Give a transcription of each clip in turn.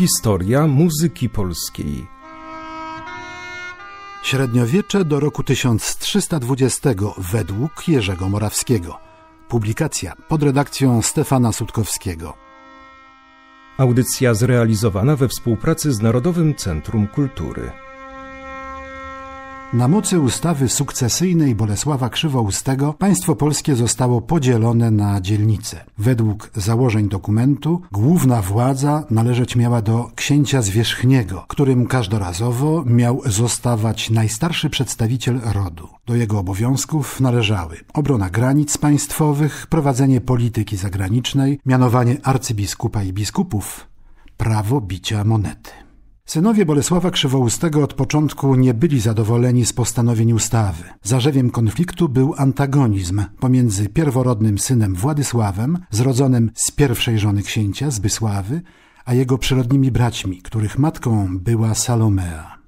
Historia muzyki polskiej. Średniowiecze do roku 1320 według Jerzego Morawskiego. Publikacja pod redakcją Stefana Sutkowskiego. Audycja zrealizowana we współpracy z Narodowym Centrum Kultury. Na mocy ustawy sukcesyjnej Bolesława Krzywoustego państwo polskie zostało podzielone na dzielnice. Według założeń dokumentu główna władza należeć miała do księcia zwierzchniego, którym każdorazowo miał zostawać najstarszy przedstawiciel rodu. Do jego obowiązków należały obrona granic państwowych, prowadzenie polityki zagranicznej, mianowanie arcybiskupa i biskupów, prawo bicia monety. Synowie Bolesława Krzywoustego od początku nie byli zadowoleni z postanowień ustawy. Zarzewiem konfliktu był antagonizm pomiędzy pierworodnym synem Władysławem, zrodzonym z pierwszej żony księcia Zbysławy, a jego przyrodnimi braćmi, których matką była Salomea.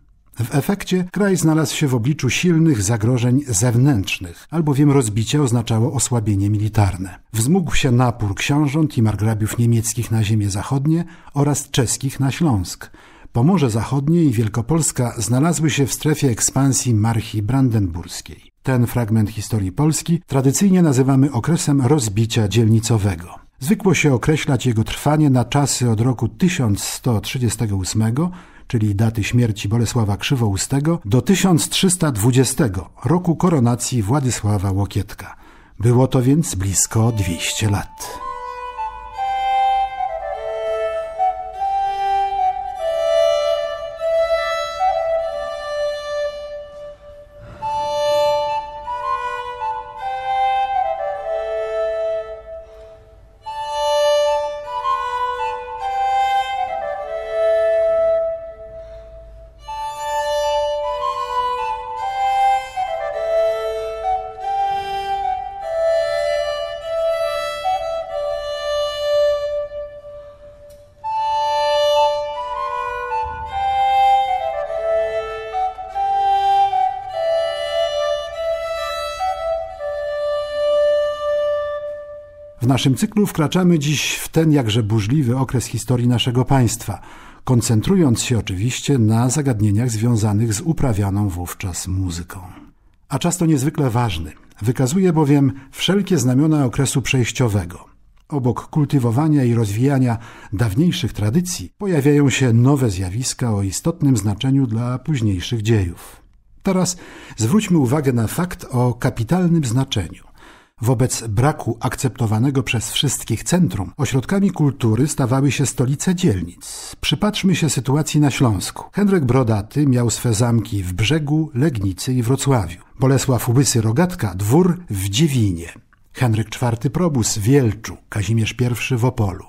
W efekcie kraj znalazł się w obliczu silnych zagrożeń zewnętrznych, albowiem rozbicie oznaczało osłabienie militarne. Wzmógł się napór książąt i margrabiów niemieckich na ziemię zachodnie oraz czeskich na Śląsk – Pomorze Zachodnie i Wielkopolska znalazły się w strefie ekspansji marchi brandenburskiej. Ten fragment historii Polski tradycyjnie nazywamy okresem rozbicia dzielnicowego. Zwykło się określać jego trwanie na czasy od roku 1138, czyli daty śmierci Bolesława Krzywoustego, do 1320, roku koronacji Władysława Łokietka. Było to więc blisko 200 lat. Naszym cyklu wkraczamy dziś w ten jakże burzliwy okres historii naszego państwa, koncentrując się oczywiście na zagadnieniach związanych z uprawianą wówczas muzyką. A czas to niezwykle ważny, wykazuje bowiem wszelkie znamiona okresu przejściowego. Obok kultywowania i rozwijania dawniejszych tradycji pojawiają się nowe zjawiska o istotnym znaczeniu dla późniejszych dziejów. Teraz zwróćmy uwagę na fakt o kapitalnym znaczeniu. Wobec braku akceptowanego przez wszystkich centrum, ośrodkami kultury stawały się stolice dzielnic. Przypatrzmy się sytuacji na Śląsku. Henryk Brodaty miał swe zamki w Brzegu, Legnicy i Wrocławiu. Bolesław Łysy Rogatka dwór w Dziewinie. Henryk IV Probus w Wielczu, Kazimierz I w Opolu.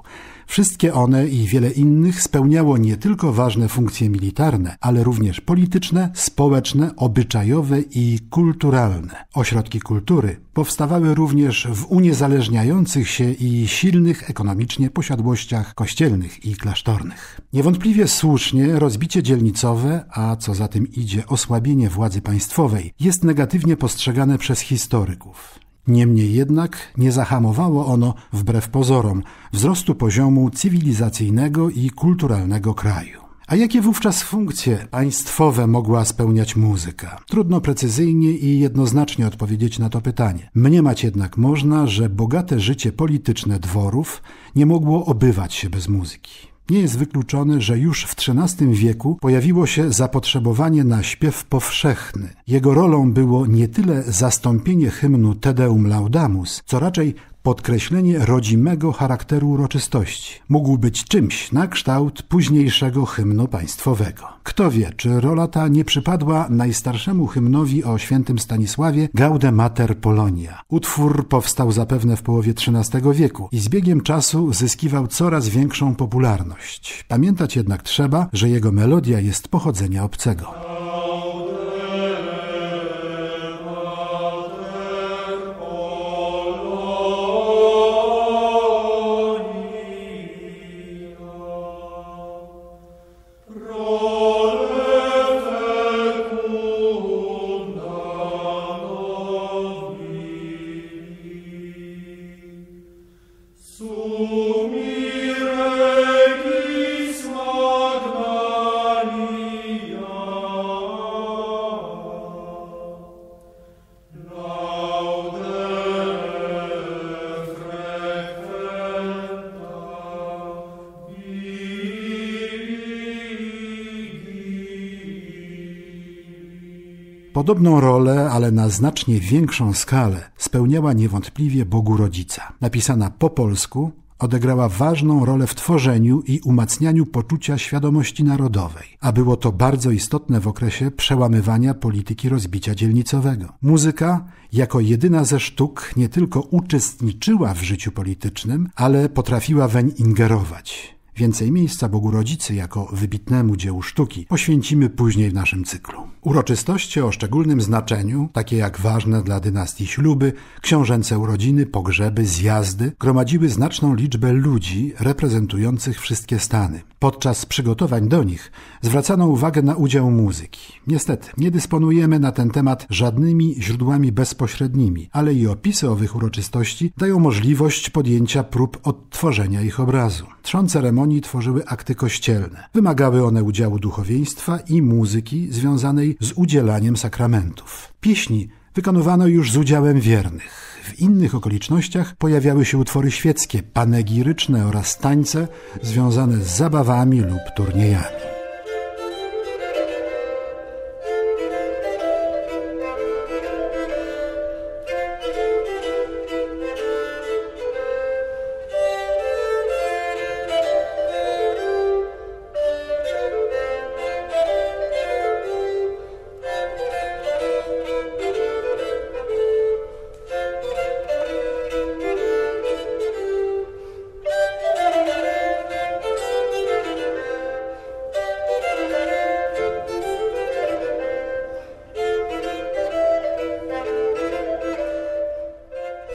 Wszystkie one i wiele innych spełniało nie tylko ważne funkcje militarne, ale również polityczne, społeczne, obyczajowe i kulturalne. Ośrodki kultury powstawały również w uniezależniających się i silnych ekonomicznie posiadłościach kościelnych i klasztornych. Niewątpliwie słusznie rozbicie dzielnicowe, a co za tym idzie osłabienie władzy państwowej, jest negatywnie postrzegane przez historyków. Niemniej jednak nie zahamowało ono, wbrew pozorom, wzrostu poziomu cywilizacyjnego i kulturalnego kraju. A jakie wówczas funkcje państwowe mogła spełniać muzyka? Trudno precyzyjnie i jednoznacznie odpowiedzieć na to pytanie. Mniemać jednak można, że bogate życie polityczne dworów nie mogło obywać się bez muzyki. Nie jest wykluczone, że już w XIII wieku pojawiło się zapotrzebowanie na śpiew powszechny. Jego rolą było nie tyle zastąpienie hymnu Te Deum Laudamus, co raczej podkreślenie rodzimego charakteru uroczystości. Mógł być czymś na kształt późniejszego hymnu państwowego. Kto wie, czy rola ta nie przypadła najstarszemu hymnowi o świętym Stanisławie Gaude Mater Polonia. Utwór powstał zapewne w połowie XIII wieku i z biegiem czasu zyskiwał coraz większą popularność. Pamiętać jednak trzeba, że jego melodia jest pochodzenia obcego. Podobną rolę, ale na znacznie większą skalę, spełniała niewątpliwie Bogu Rodzica. Napisana po polsku, odegrała ważną rolę w tworzeniu i umacnianiu poczucia świadomości narodowej, a było to bardzo istotne w okresie przełamywania polityki rozbicia dzielnicowego. Muzyka, jako jedyna ze sztuk, nie tylko uczestniczyła w życiu politycznym, ale potrafiła weń ingerować. Więcej miejsca Bogu Rodzicy jako wybitnemu dziełu sztuki poświęcimy później w naszym cyklu. Uroczystości o szczególnym znaczeniu, takie jak ważne dla dynastii śluby, książęce urodziny, pogrzeby, zjazdy, gromadziły znaczną liczbę ludzi reprezentujących wszystkie stany. Podczas przygotowań do nich zwracano uwagę na udział muzyki. Niestety, nie dysponujemy na ten temat żadnymi źródłami bezpośrednimi, ale i opisy owych uroczystości dają możliwość podjęcia prób odtworzenia ich obrazu. Trzon ceremonii tworzyły akty kościelne. Wymagały one udziału duchowieństwa i muzyki związanej z udzielaniem sakramentów. Pieśni wykonywano już z udziałem wiernych. W innych okolicznościach pojawiały się utwory świeckie, panegiryczne oraz tańce związane z zabawami lub turniejami.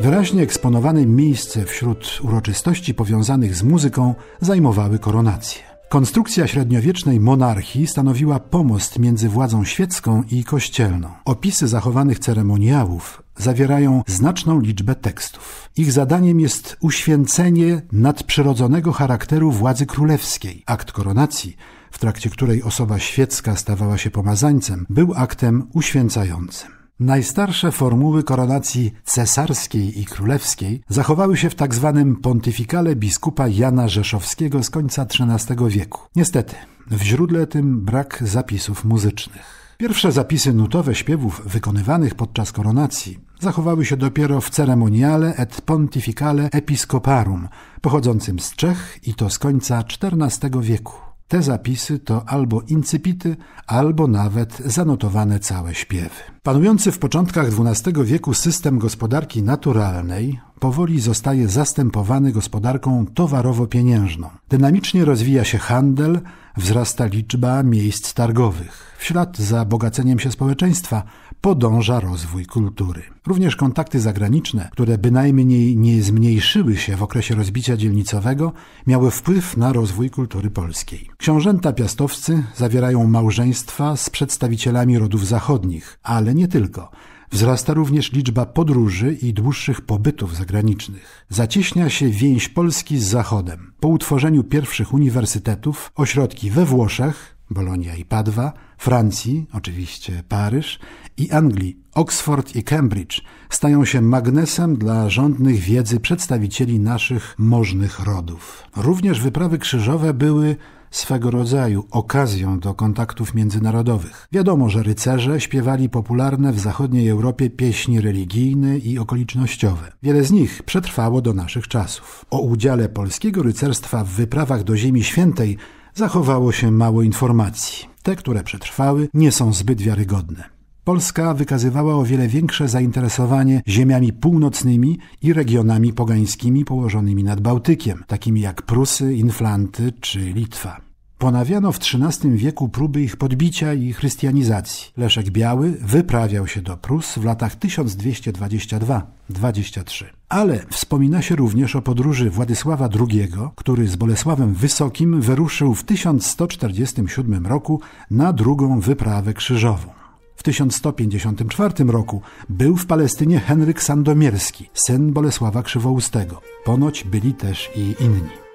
Wyraźnie eksponowane miejsce wśród uroczystości powiązanych z muzyką zajmowały koronacje. Konstrukcja średniowiecznej monarchii stanowiła pomost między władzą świecką i kościelną. Opisy zachowanych ceremoniałów zawierają znaczną liczbę tekstów. Ich zadaniem jest uświęcenie nadprzyrodzonego charakteru władzy królewskiej. Akt koronacji, w trakcie której osoba świecka stawała się pomazańcem, był aktem uświęcającym. Najstarsze formuły koronacji cesarskiej i królewskiej zachowały się w tzw. Tak pontyfikale biskupa Jana Rzeszowskiego z końca XIII wieku. Niestety, w źródle tym brak zapisów muzycznych. Pierwsze zapisy nutowe śpiewów wykonywanych podczas koronacji zachowały się dopiero w ceremoniale et pontificale episcoparum, pochodzącym z Czech i to z końca XIV wieku. Te zapisy to albo incypity, albo nawet zanotowane całe śpiewy. Panujący w początkach XII wieku system gospodarki naturalnej powoli zostaje zastępowany gospodarką towarowo-pieniężną. Dynamicznie rozwija się handel, wzrasta liczba miejsc targowych. W ślad za bogaceniem się społeczeństwa podąża rozwój kultury. Również kontakty zagraniczne, które bynajmniej nie zmniejszyły się w okresie rozbicia dzielnicowego, miały wpływ na rozwój kultury polskiej. Książęta piastowscy zawierają małżeństwa z przedstawicielami rodów zachodnich, ale nie tylko. Wzrasta również liczba podróży i dłuższych pobytów zagranicznych. Zacieśnia się więź Polski z Zachodem. Po utworzeniu pierwszych uniwersytetów ośrodki we Włoszech, Bolonia i Padwa, Francji, oczywiście Paryż i Anglii, Oxford i Cambridge stają się magnesem dla rządnych wiedzy przedstawicieli naszych możnych rodów. Również wyprawy krzyżowe były swego rodzaju okazją do kontaktów międzynarodowych. Wiadomo, że rycerze śpiewali popularne w zachodniej Europie pieśni religijne i okolicznościowe. Wiele z nich przetrwało do naszych czasów. O udziale polskiego rycerstwa w wyprawach do Ziemi Świętej zachowało się mało informacji. Te, które przetrwały, nie są zbyt wiarygodne. Polska wykazywała o wiele większe zainteresowanie ziemiami północnymi i regionami pogańskimi położonymi nad Bałtykiem, takimi jak Prusy, Inflanty czy Litwa. Ponawiano w XIII wieku próby ich podbicia i chrystianizacji. Leszek Biały wyprawiał się do Prus w latach 1222-23. Ale wspomina się również o podróży Władysława II, który z Bolesławem Wysokim wyruszył w 1147 roku na drugą wyprawę krzyżową. W 1154 roku był w Palestynie Henryk Sandomierski, syn Bolesława Krzywoustego. Ponoć byli też i inni.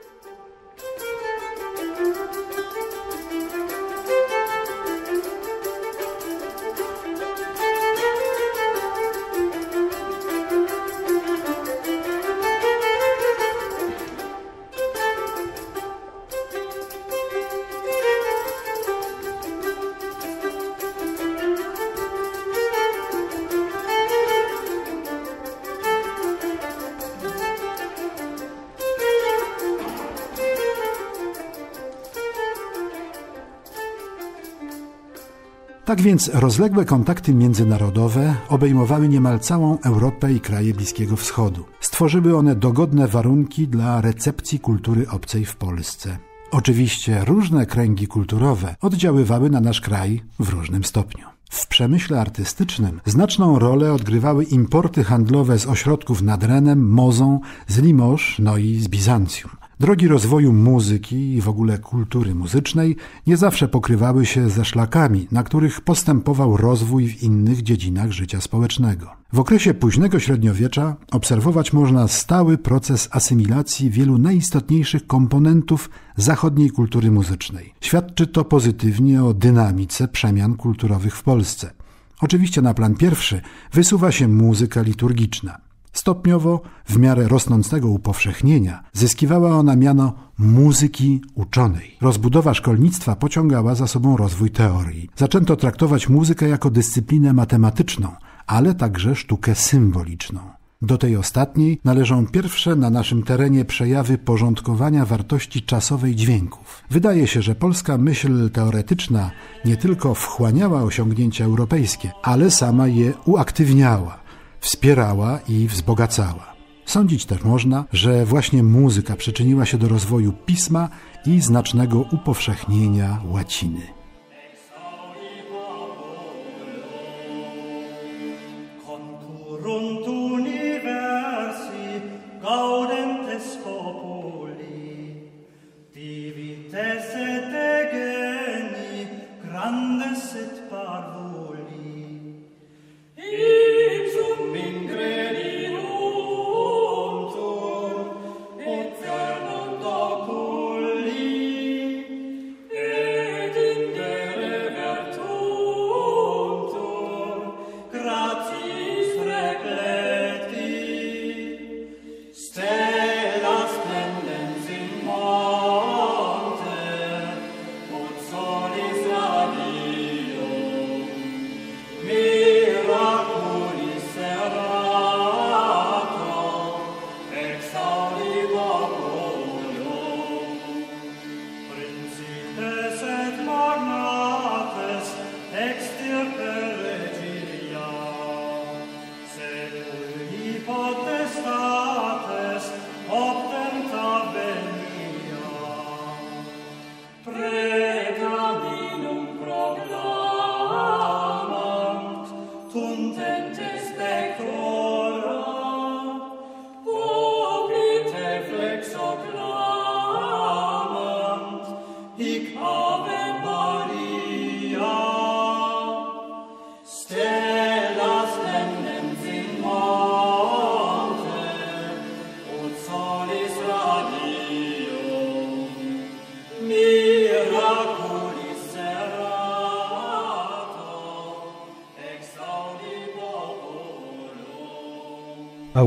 Tak więc rozległe kontakty międzynarodowe obejmowały niemal całą Europę i kraje Bliskiego Wschodu. Stworzyły one dogodne warunki dla recepcji kultury obcej w Polsce. Oczywiście różne kręgi kulturowe oddziaływały na nasz kraj w różnym stopniu. W przemyśle artystycznym znaczną rolę odgrywały importy handlowe z ośrodków nad Renem, Mozą, z Limoges, no i z Bizancjum. Drogi rozwoju muzyki i w ogóle kultury muzycznej nie zawsze pokrywały się ze szlakami, na których postępował rozwój w innych dziedzinach życia społecznego. W okresie późnego średniowiecza obserwować można stały proces asymilacji wielu najistotniejszych komponentów zachodniej kultury muzycznej. Świadczy to pozytywnie o dynamice przemian kulturowych w Polsce. Oczywiście na plan pierwszy wysuwa się muzyka liturgiczna. Stopniowo, w miarę rosnącego upowszechnienia, zyskiwała ona miano muzyki uczonej. Rozbudowa szkolnictwa pociągała za sobą rozwój teorii. Zaczęto traktować muzykę jako dyscyplinę matematyczną, ale także sztukę symboliczną. Do tej ostatniej należą pierwsze na naszym terenie przejawy porządkowania wartości czasowej dźwięków. Wydaje się, że polska myśl teoretyczna nie tylko wchłaniała osiągnięcia europejskie, ale sama je uaktywniała wspierała i wzbogacała. Sądzić też można, że właśnie muzyka przyczyniła się do rozwoju pisma i znacznego upowszechnienia łaciny.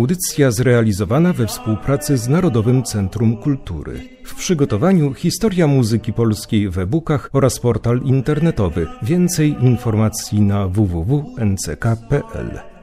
Audycja zrealizowana we współpracy z Narodowym Centrum Kultury. W przygotowaniu historia muzyki polskiej w e-bookach oraz portal internetowy. Więcej informacji na www.nck.pl.